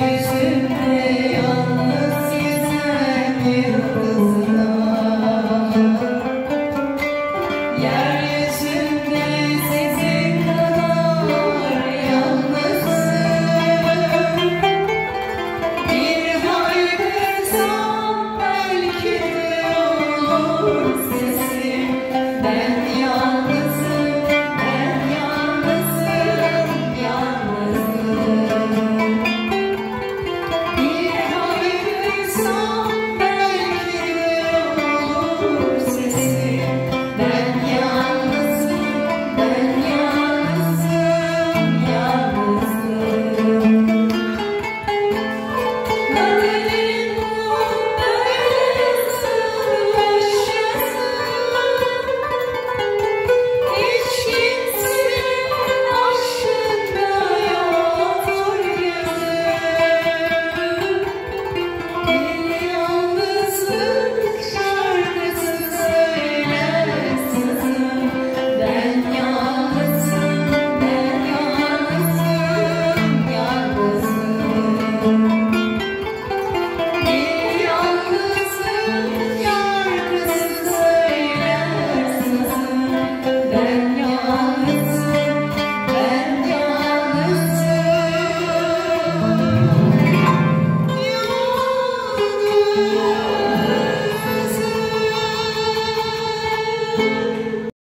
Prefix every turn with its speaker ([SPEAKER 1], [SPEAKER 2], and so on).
[SPEAKER 1] Jesus.